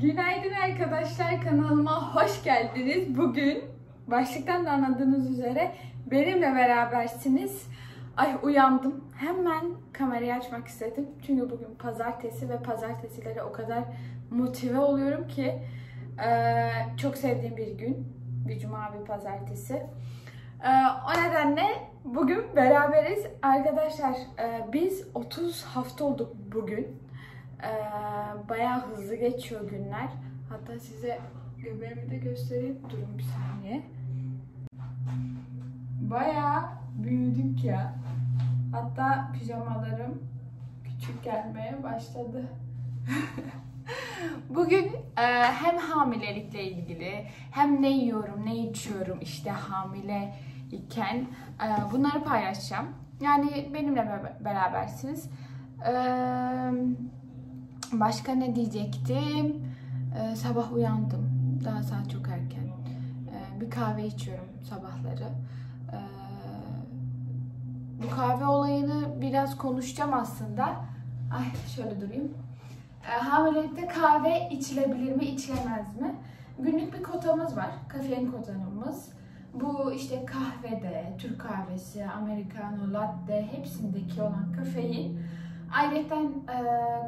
Günaydın arkadaşlar kanalıma hoş geldiniz. Bugün başlıktan da anladığınız üzere benimle berabersiniz. Ay uyandım. Hemen kamerayı açmak istedim. Çünkü bugün pazartesi ve pazartesileri o kadar motive oluyorum ki ee, çok sevdiğim bir gün. Bir cuma bir pazartesi. Ee, o nedenle bugün beraberiz. Arkadaşlar e, biz 30 hafta olduk bugün. Ee, bayağı hızlı geçiyor günler. Hatta size göbeğimi de göstereyim. Durun bir saniye. Bayağı büyüdük ya. Hatta pijamalarım küçük gelmeye başladı. Bugün e, hem hamilelikle ilgili hem ne yiyorum, ne içiyorum işte hamile iken e, bunları paylaşacağım. Yani benimle be- berabersiniz. Eee Başka ne diyecektim? Ee, sabah uyandım. Daha saat çok erken. Ee, bir kahve içiyorum sabahları. Ee, bu kahve olayını biraz konuşacağım aslında. Ay şöyle durayım. Ee, hamilelikte kahve içilebilir mi, içilemez mi? Günlük bir kotamız var. Kafein kotamız. Bu işte kahvede, Türk kahvesi, americano, latte hepsindeki olan kafein Ayrıca e,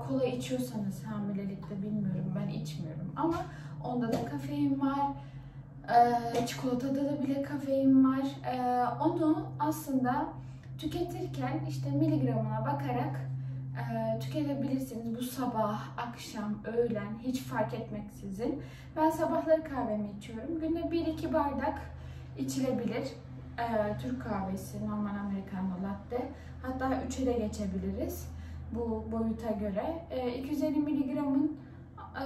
kola içiyorsanız hamilelikte bilmiyorum ben içmiyorum ama onda da kafein var. E, çikolatada da bile kafein var. E, onu aslında tüketirken işte miligramına bakarak e, tüketebilirsiniz. Bu sabah, akşam, öğlen hiç fark etmeksizin. Ben sabahları kahvemi içiyorum. Günde 1-2 bardak içilebilir. E, Türk kahvesi, normal americano latte. Hatta 3'e de geçebiliriz bu boyuta göre. E, 250 miligramın e,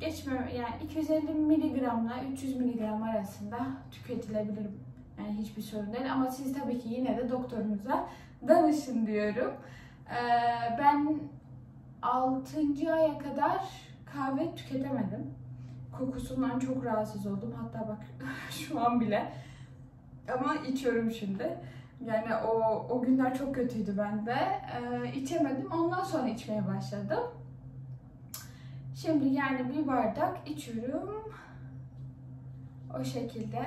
geçme yani 250 miligramla 300 miligram arasında tüketilebilir. Yani hiçbir sorun değil ama siz tabii ki yine de doktorunuza danışın diyorum. E, ben 6. aya kadar kahve tüketemedim. Kokusundan çok rahatsız oldum. Hatta bak şu an bile. Ama içiyorum şimdi. Yani o, o günler çok kötüydü bende. Ee, içemedim. Ondan sonra içmeye başladım. Şimdi yani bir bardak içiyorum. O şekilde.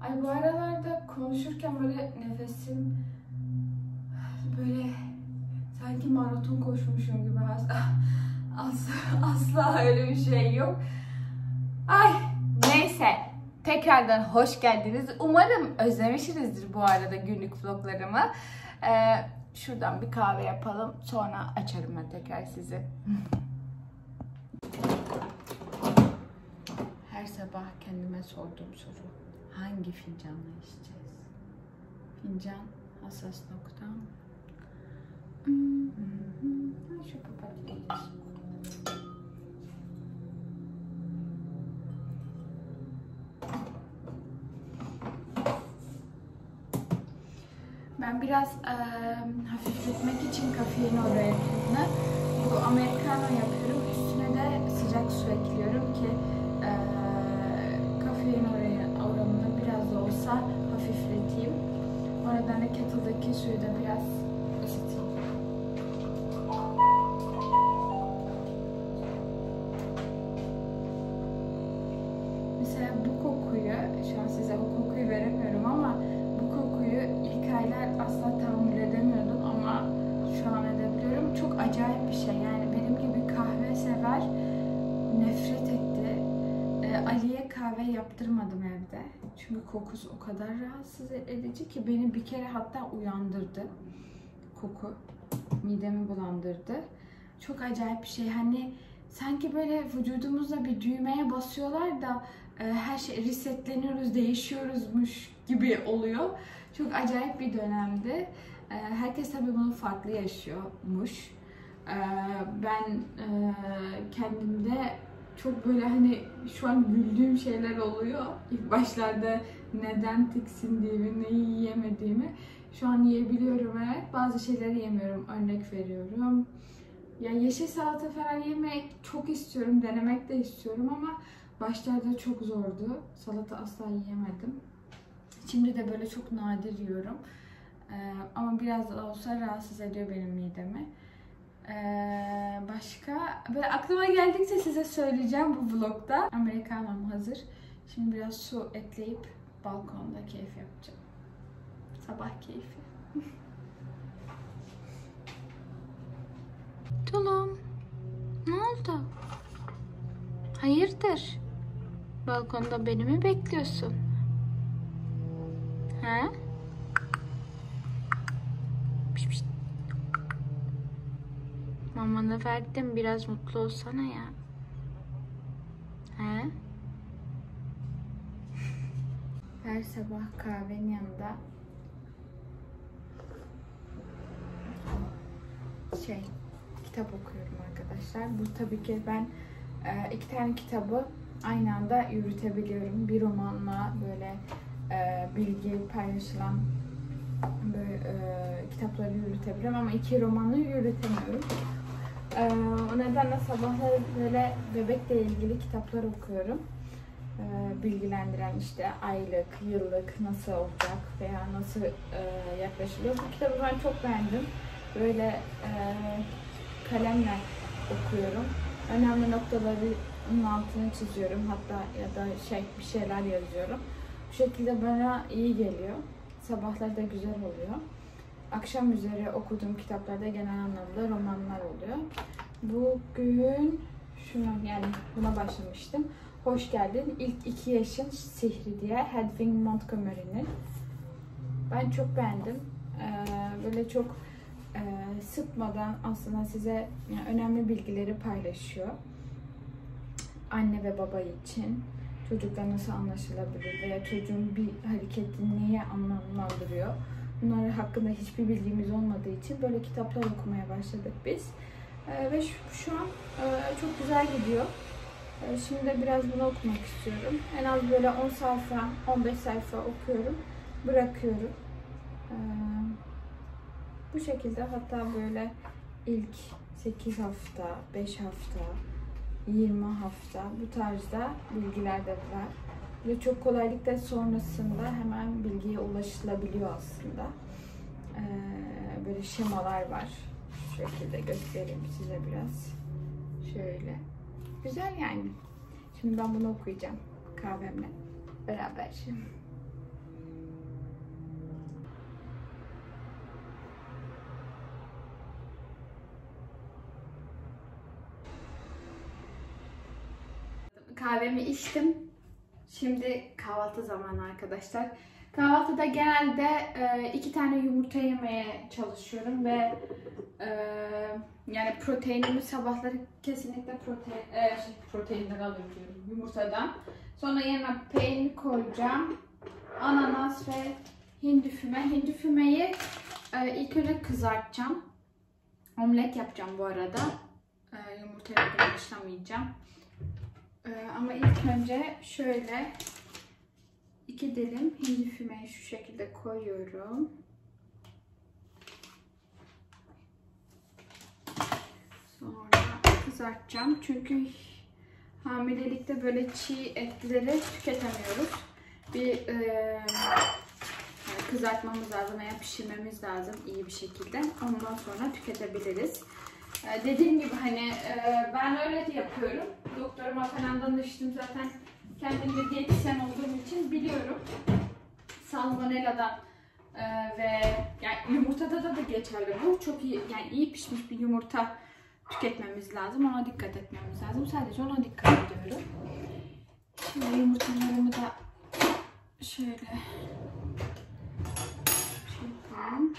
Ay bu aralarda konuşurken böyle nefesim böyle sanki maraton koşmuşum gibi asla, asla, asla öyle bir şey yok. Ay neyse Tekrardan hoş geldiniz. Umarım özlemişsinizdir bu arada günlük vloglarımı. Ee, şuradan bir kahve yapalım. Sonra açarım ben tekrar sizi. Her sabah kendime sorduğum soru. Hangi fincanla içeceğiz? Fincan hassas noktam. Şu papatyayı Ben biraz e, hafifletmek için kafein oranını bu americano yapıyorum. Üstüne de sıcak su ekliyorum ki e, kafein oranını biraz da olsa hafifleteyim. O nedenle kettle'daki suyu da biraz ısıtayım. Mesela bu kokuyu, şu an size bu kokuyu veremiyorum Ali'ye kahve yaptırmadım evde. Çünkü kokusu o kadar rahatsız edici ki beni bir kere hatta uyandırdı. Koku midemi bulandırdı. Çok acayip bir şey. Hani sanki böyle vücudumuzda bir düğmeye basıyorlar da e, her şey resetleniyoruz, değişiyoruzmuş gibi oluyor. Çok acayip bir dönemdi. E, herkes tabii bunu farklı yaşıyormuş. E, ben e, kendimde çok böyle hani şu an güldüğüm şeyler oluyor. İlk başlarda neden tiksindiğimi, neyi yiyemediğimi. Şu an yiyebiliyorum evet. Bazı şeyleri yemiyorum. Örnek veriyorum. Ya yeşil salata falan yemek çok istiyorum, denemek de istiyorum ama başlarda çok zordu. Salata asla yiyemedim. Şimdi de böyle çok nadir yiyorum. Ee, ama biraz da olsa rahatsız ediyor benim midemi. Ee, başka böyle aklıma geldikçe size söyleyeceğim bu vlogda. Amerikanom hazır. Şimdi biraz su ekleyip balkonda keyif yapacağım. Sabah keyfi. Tulum. Ne oldu? Hayırdır? Balkonda beni mi bekliyorsun? Ha? Mamanı verdim. Biraz mutlu olsana ya. Ha? Her sabah kahvenin yanında şey kitap okuyorum arkadaşlar. Bu tabii ki ben e, iki tane kitabı aynı anda yürütebiliyorum. Bir romanla böyle e, bilgi paylaşılan böyle e, kitapları yürütebiliyorum ama iki romanı yürütemiyorum. E, o nedenle sabahları böyle bebekle ilgili kitaplar okuyorum. E, bilgilendiren işte aylık, yıllık nasıl olacak veya nasıl e, yaklaşılıyor. Bu kitabı ben çok beğendim. Böyle e, kalemle okuyorum. Önemli noktaların altını çiziyorum. Hatta ya da şey bir şeyler yazıyorum. Bu şekilde bana iyi geliyor. Sabahları da güzel oluyor. Akşam üzeri okuduğum kitaplarda genel anlamda romanlar oluyor. Bugün şuna yani buna başlamıştım. Hoş geldin. İlk iki yaşın sihri diye Hedwig Montgomery'nin. Ben çok beğendim. Ee, böyle çok e, aslında size önemli bilgileri paylaşıyor. Anne ve baba için çocukla nasıl anlaşılabilir veya çocuğun bir hareketini neye anlamlandırıyor. Bunlar hakkında hiçbir bilgimiz olmadığı için böyle kitaplar okumaya başladık biz. E, ve şu, şu an e, çok güzel gidiyor. E, şimdi de biraz bunu okumak istiyorum. En az böyle 10 sayfa, 15 sayfa okuyorum. Bırakıyorum. E, bu şekilde hatta böyle ilk 8 hafta, 5 hafta, 20 hafta bu tarzda bilgiler de var. Ve çok kolaylıkla sonrasında hemen bilgiye ulaşılabiliyor aslında. Ee, böyle şemalar var. Şu şekilde göstereyim size biraz. Şöyle. Güzel yani. Şimdi ben bunu okuyacağım kahvemle beraber. Kahvemi içtim. Şimdi kahvaltı zamanı arkadaşlar. Kahvaltıda genelde e, iki tane yumurta yemeye çalışıyorum ve e, yani proteinimi sabahları kesinlikle protein e, şey, proteinden alıyorum yumurtadan. Sonra yanına peynir koyacağım. Ananas ve hindi füme. Hindi fümeyi e, ilk önce kızartacağım. Omlet yapacağım bu arada. E, yumurtayla başlamayacağım. Ee, ama ilk önce şöyle iki dilim hindi fümeyi şu şekilde koyuyorum. Sonra kızartacağım. Çünkü hamilelikte böyle çiğ etleri tüketemiyoruz. Bir e, kızartmamız lazım veya pişirmemiz lazım iyi bir şekilde. Ondan sonra tüketebiliriz. Ee, dediğim gibi hani e, ben öyle de yapıyorum. Doktoruma falan danıştım zaten. Kendim de diyetisyen olduğum için biliyorum. Salmonella'dan e, ve yani yumurtada da da geçerli bu. Çok iyi yani iyi pişmiş bir yumurta tüketmemiz lazım. Ona dikkat etmemiz lazım. Sadece ona dikkat ediyorum. Şimdi yumurtalarımı da şöyle şey yapalım.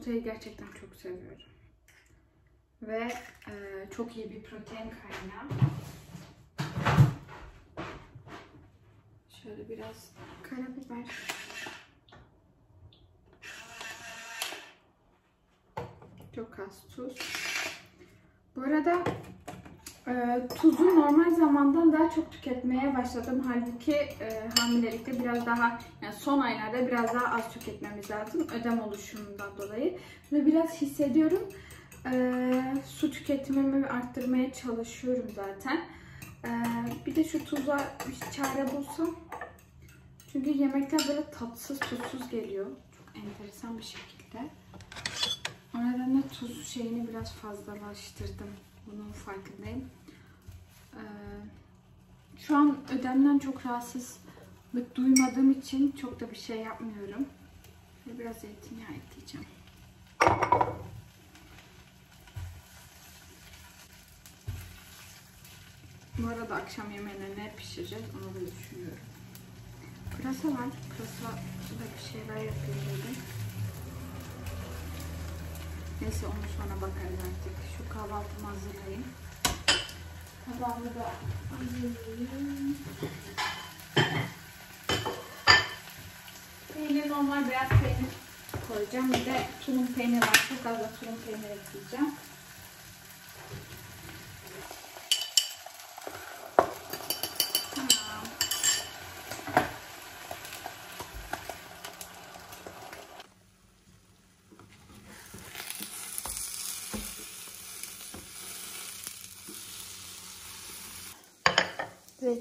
Yumurtayı gerçekten çok seviyorum. Ve e, çok iyi bir protein kaynağı. Şöyle biraz karabiber. Çok az tuz. Bu arada e, tuzu normal zamandan daha çok tüketmeye başladım. Halbuki e, hamilelikte biraz daha, yani son aylarda biraz daha az tüketmemiz lazım. Ödem oluşumundan dolayı. Ve biraz hissediyorum. E, su tüketimimi arttırmaya çalışıyorum zaten. Ee, bir de şu tuza bir çare bulsam. Çünkü yemekler böyle tatsız tuzsuz geliyor. Çok enteresan bir şekilde. O nedenle tuz şeyini biraz fazlalaştırdım. Bunun farkındayım. Ee, şu an ödemden çok rahatsızlık duymadığım için çok da bir şey yapmıyorum. Ve biraz zeytinyağı ekleyeceğim. Bu arada akşam yemeğine ne pişireceğiz onu da düşünüyorum. Pırasa var. Pırasa da bir şeyler yapayım dedim. Neyse onu sonra bakarız artık. Şu kahvaltımı hazırlayayım. Tabağımı da hazırlayayım. Peynir normal beyaz peynir koyacağım. Bir de tulum peynir var. Çok az da tulum peynir ekleyeceğim.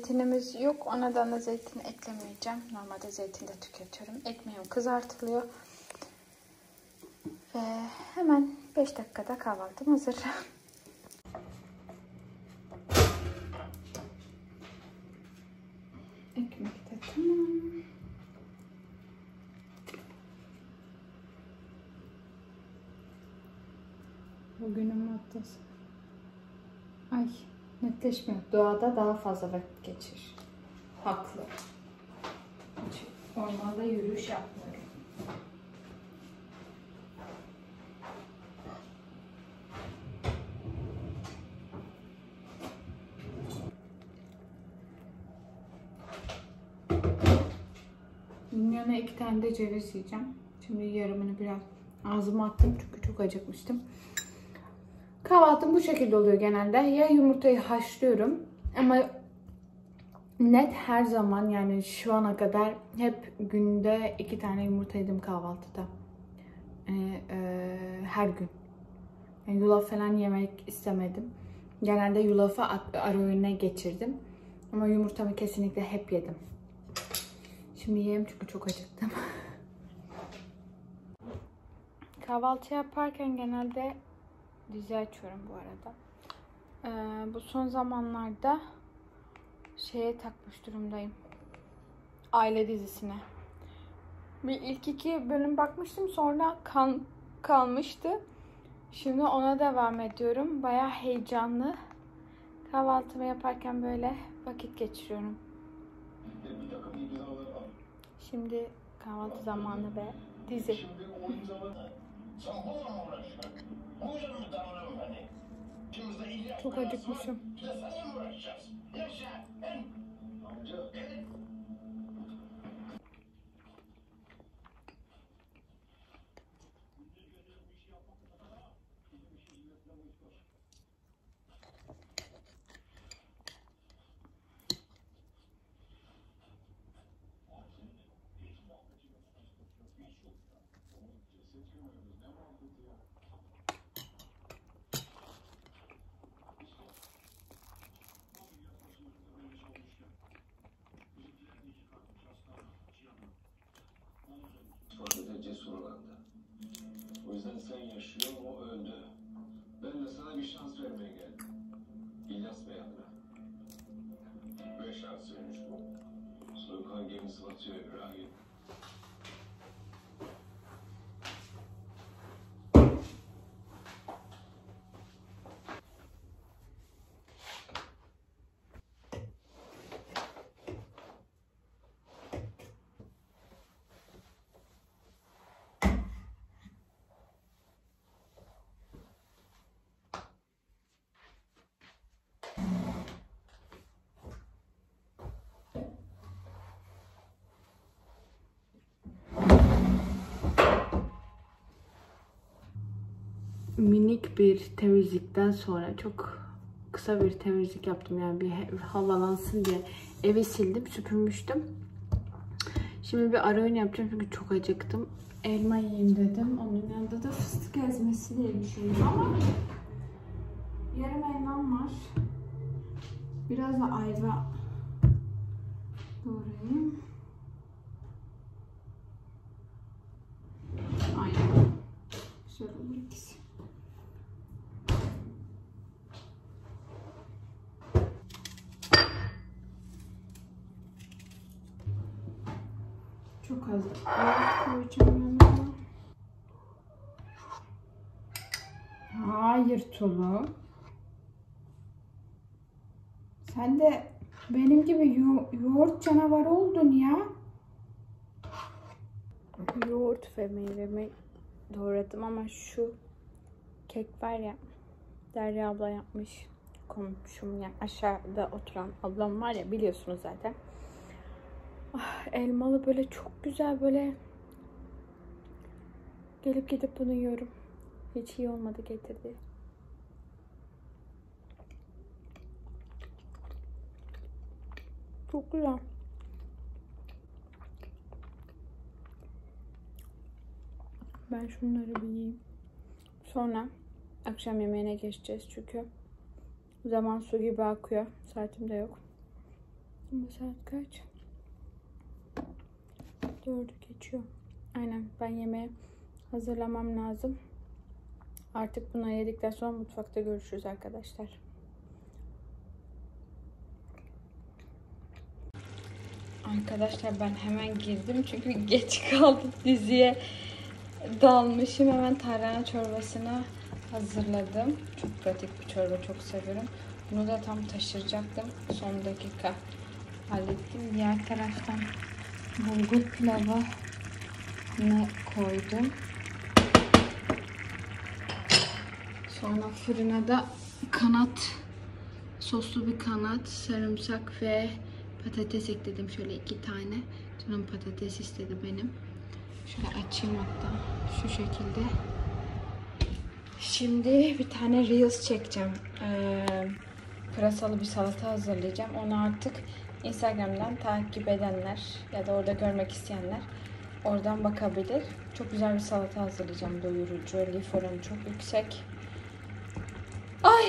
Zeytinimiz yok. O nedenle zeytin eklemeyeceğim. Normalde zeytin de tüketiyorum. Ekmeğim kızartılıyor. Ve hemen 5 dakikada kahvaltım hazır. Ekmek de tamam. Bugünün maddesi. Ay netleşmiyor. Doğada daha fazla vakit geçir. Haklı. Hiç ormanda yürüyüş yapmıyorum. Yanına iki tane de ceviz yiyeceğim. Şimdi yarımını biraz ağzıma attım çünkü çok acıkmıştım. Kahvaltım bu şekilde oluyor genelde. Ya yumurtayı haşlıyorum ama net her zaman yani şu ana kadar hep günde iki tane yumurta yedim kahvaltıda. Ee, e, her gün. Yani yulaf falan yemek istemedim. Genelde yulafı ara öğüne geçirdim. Ama yumurtamı kesinlikle hep yedim. Şimdi yiyeyim çünkü çok acıktım. Kahvaltı yaparken genelde dizi açıyorum bu arada. Ee, bu son zamanlarda şeye takmış durumdayım. Aile dizisine. Bir ilk iki bölüm bakmıştım sonra kan kalmıştı. Şimdi ona devam ediyorum. Baya heyecanlı. Kahvaltımı yaparken böyle vakit geçiriyorum. Şimdi kahvaltı zamanı ve dizi. Çok acıkmışım. Sonra cesurlandı. O yüzden sen yaşıyor, o öldü. Ben de sana bir şans vermeye geldim. İlyas Bey adına. Ve şansıymış bu. Soykan gemisi batıyor İbrahim. Minik bir temizlikten sonra çok kısa bir temizlik yaptım yani bir havalansın diye evi sildim süpürmüştüm. Şimdi bir ara öğün yapacağım çünkü çok acıktım. Elma yiyeyim dedim. Onun yanında da fıstık ezmesi diye düşündüm ama yarım elmam var. Biraz da ayva doğrayayım. Aynen. Güzel olur ikisi. Az yoğurt koyacağım yanına. Hayır Tulu. Sen de benim gibi yo- yoğurt canavarı oldun ya. Yoğurt ve meyvemi doğradım ama şu kek var ya Derya abla yapmış. Komşum yani aşağıda oturan ablam var ya biliyorsunuz zaten. Ah, elmalı böyle çok güzel böyle gelip gidip bunu yiyorum. Hiç iyi olmadı getirdi. Çok güzel. Ben şunları bir yiyeyim. Sonra akşam yemeğine geçeceğiz çünkü zaman su gibi akıyor. Saatim de yok. Ama saat kaç? Dördü geçiyor. Aynen ben yemeği hazırlamam lazım. Artık bunları yedikten sonra mutfakta görüşürüz arkadaşlar. Arkadaşlar ben hemen girdim çünkü geç kaldım diziye dalmışım. Hemen tarhana çorbasını hazırladım. Çok pratik bir çorba çok seviyorum. Bunu da tam taşıracaktım. Son dakika hallettim. Diğer taraftan bulgur pilavı ne koydum. Sonra fırına da kanat, soslu bir kanat, sarımsak ve patates ekledim. Şöyle iki tane. Canım patates istedi benim. Şöyle açayım hatta şu şekilde. Şimdi bir tane Reels çekeceğim. Ee, pırasalı bir salata hazırlayacağım. Onu artık Instagram'dan takip edenler ya da orada görmek isteyenler oradan bakabilir. Çok güzel bir salata hazırlayacağım. Doyurucu, lif oranı çok yüksek. Ay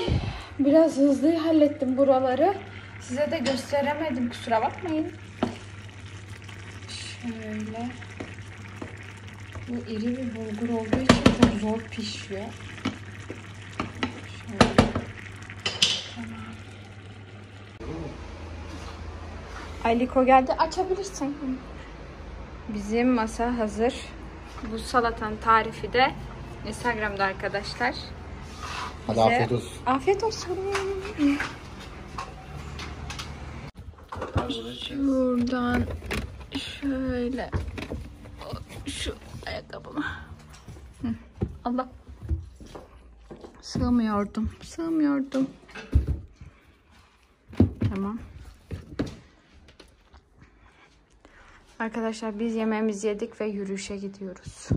biraz hızlı hallettim buraları. Size de gösteremedim kusura bakmayın. Şöyle. Bu iri bir bulgur olduğu için zor pişiyor. Şöyle. Tamam. Aliko geldi. Açabilirsin. Bizim masa hazır. Bu salatanın tarifi de Instagram'da arkadaşlar. Hadi Bize- afiyet olsun. Afiyet olsun. Şuradan şöyle şu ayakkabımı. Allah. Sığmıyordum. Sığmıyordum. Tamam. Arkadaşlar biz yemeğimizi yedik ve yürüyüşe gidiyoruz.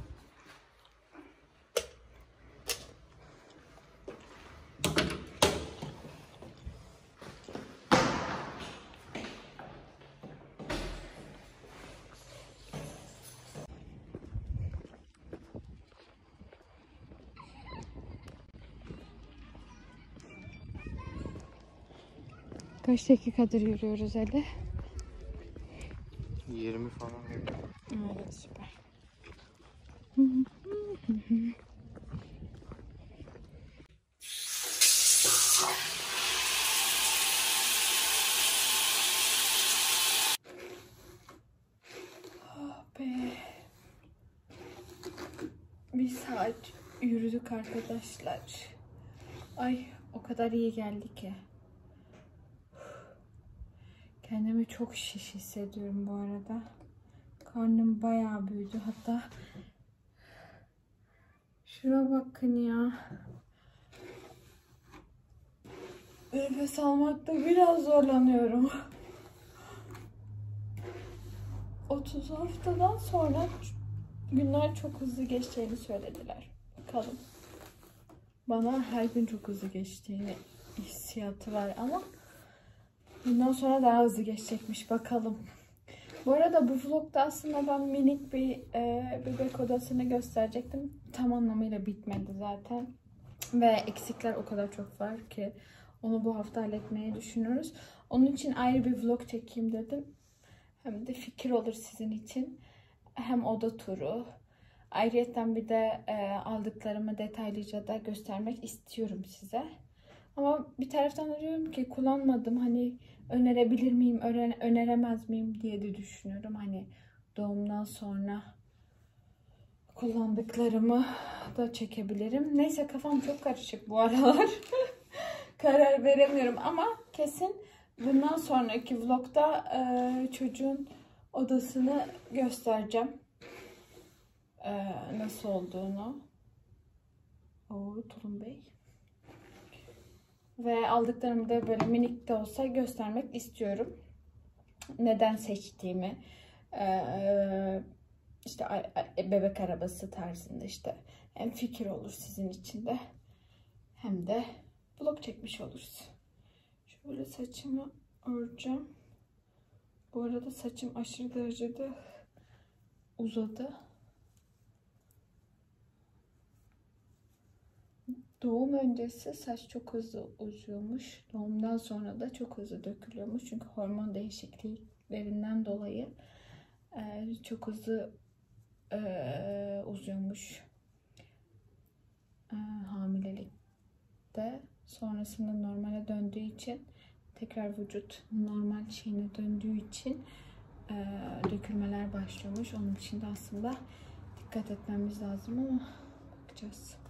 Kaç dakikadır yürüyoruz hele? 20 falan. Evet süper. Oh be. Bir saat yürüdük arkadaşlar. Ay o kadar iyi geldi ki. Kendimi çok şiş hissediyorum bu arada. Karnım bayağı büyüdü. Hatta şuna bakın ya. Nefes almakta biraz zorlanıyorum. 30 haftadan sonra günler çok hızlı geçeceğini söylediler. Bakalım. Bana her gün çok hızlı geçtiğini hissiyatı var ama bundan sonra daha hızlı geçecekmiş. Bakalım. Bu arada bu vlogda aslında ben minik bir e, bebek odasını gösterecektim. Tam anlamıyla bitmedi zaten. Ve eksikler o kadar çok var ki Onu bu hafta halletmeyi düşünüyoruz. Onun için ayrı bir vlog çekeyim dedim. Hem de fikir olur sizin için. Hem oda turu. Ayrıyeten bir de e, aldıklarımı detaylıca da göstermek istiyorum size. Ama bir taraftan diyorum ki kullanmadım. Hani önerebilir miyim, öne- öneremez miyim diye de düşünüyorum. Hani doğumdan sonra kullandıklarımı da çekebilirim. Neyse kafam çok karışık bu aralar. Karar veremiyorum ama kesin bundan sonraki vlogda e, çocuğun odasını göstereceğim. E, nasıl olduğunu. Oo, Tulum Bey. Ve aldıklarımı da böyle minik de olsa göstermek istiyorum. Neden seçtiğimi. Ee, işte bebek arabası tarzında işte hem fikir olur sizin için de hem de vlog çekmiş oluruz. Şöyle saçımı öreceğim. Bu arada saçım aşırı derecede uzadı. Doğum öncesi saç çok hızlı uzuyormuş. Doğumdan sonra da çok hızlı dökülüyormuş. Çünkü hormon değişikliklerinden dolayı e, çok hızlı e, uzuyormuş e, hamilelikte. Sonrasında normale döndüğü için tekrar vücut normal şeyine döndüğü için dökülmeler başlıyormuş. Onun için de aslında dikkat etmemiz lazım ama bakacağız.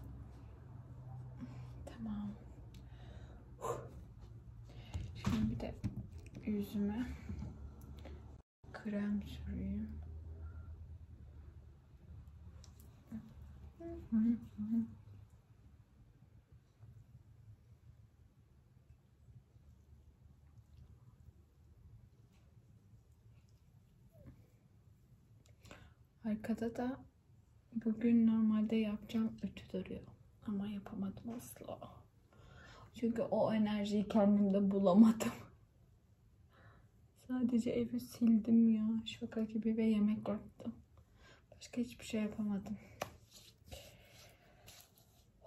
Tamam. Şimdi bir de yüzüme krem süreyim. Arkada da bugün normalde yapacağım ütü duruyor. Ama yapamadım asla. Çünkü o enerjiyi kendimde bulamadım. Sadece evi sildim ya. Şaka gibi ve yemek yaptım. Başka hiçbir şey yapamadım.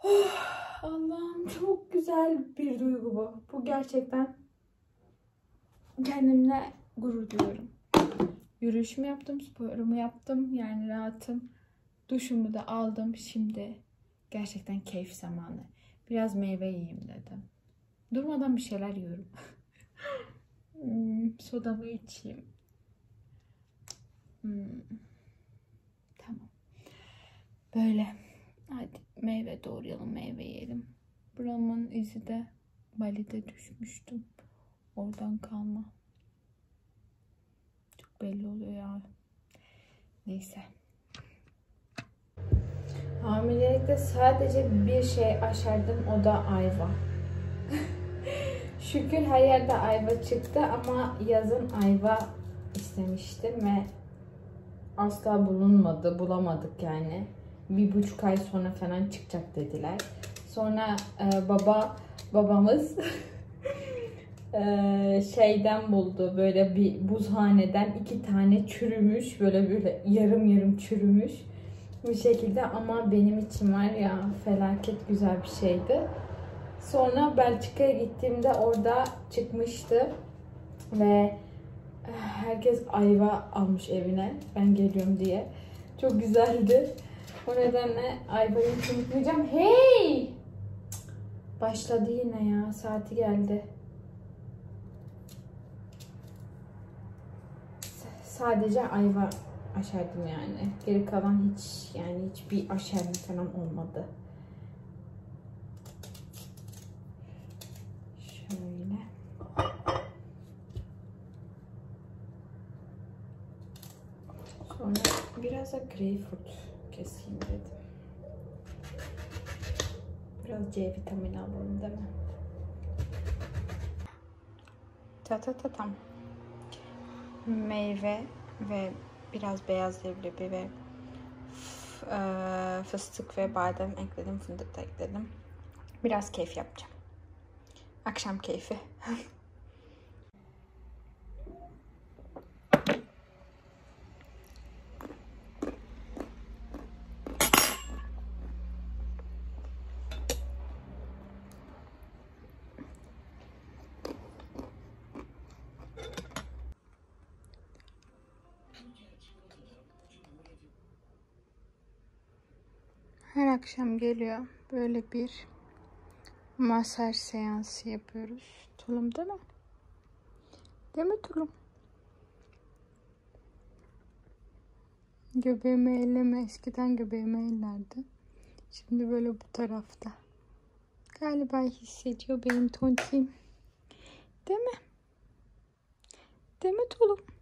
Oh, Allah'ım çok güzel bir duygu bu. Bu gerçekten kendimle gurur duyuyorum. Yürüyüşümü yaptım, sporumu yaptım. Yani rahatım. Duşumu da aldım. Şimdi gerçekten keyif zamanı. Biraz meyve yiyeyim dedim. Durmadan bir şeyler yiyorum. Hmm, sodamı içeyim. Hmm, Tamam. Böyle. Hadi meyve doğrayalım, meyve yiyelim. Buramın izi de Bali'de düşmüştüm. Oradan kalma. Çok belli oluyor ya. Neyse. Hamilelikte sadece bir şey aşardım o da ayva. Şükür her yerde ayva çıktı ama yazın ayva istemiştim ve asla bulunmadı, bulamadık yani. Bir buçuk ay sonra falan çıkacak dediler. Sonra e, baba babamız e, şeyden buldu böyle bir buzhaneden iki tane çürümüş böyle böyle yarım yarım çürümüş bir şekilde ama benim için var ya felaket güzel bir şeydi. Sonra Belçika'ya gittiğimde orada çıkmıştı ve herkes ayva almış evine ben geliyorum diye. Çok güzeldi. O nedenle ayvayı unutmayacağım. Hey! Başladı yine ya. Saati geldi. Sadece ayva aşerdim yani. Geri kalan hiç yani hiçbir aşerme falan olmadı. Şöyle. Sonra biraz da greyfurt keseyim dedim. Biraz C vitamini alalım değil mi? Ta ta ta tam. Meyve ve biraz beyaz leblebi ve eee, fıstık ve badem ekledim, fındık da ekledim. Biraz keyif yapacağım. Akşam keyfi. Her akşam geliyor. Böyle bir masaj seansı yapıyoruz. Tulum değil mi? Değil mi Tulum? Göbeğimi elleme. Eskiden göbeğimi ellerdi. Şimdi böyle bu tarafta. Galiba hissediyor benim tontiğim. Değil mi? Değil mi Tulum?